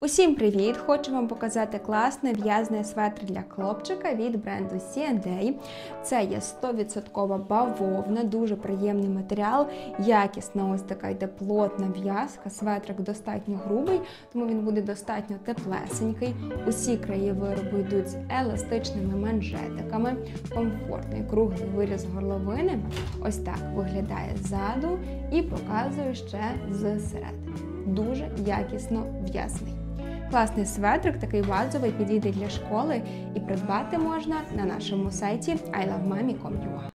Усім привіт! Хочу вам показати класний в'язний светр для хлопчика від бренду C&A. Це є 100% бавовна, дуже приємний матеріал, якісна ось така йде плотна в'язка. Светрик достатньо грубий, тому він буде достатньо теплесенький. Усі краї вироби йдуть з еластичними манжетиками, комфортний круглий виріз горловини. Ось так виглядає ззаду і показую ще зсередини. Дуже якісно в'язаний. Класний светрик, такий базовий, підійде для школи і придбати можна на нашому сайті ilovemami.com.ua.